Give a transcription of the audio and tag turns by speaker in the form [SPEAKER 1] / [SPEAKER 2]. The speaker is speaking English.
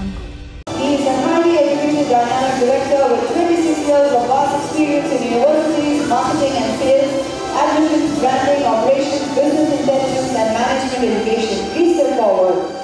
[SPEAKER 1] He
[SPEAKER 2] is a highly educated dynamic director with 26 years of vast experience in universities, marketing and sales, admissions, branding, operations, business intelligence and management education. Please step forward.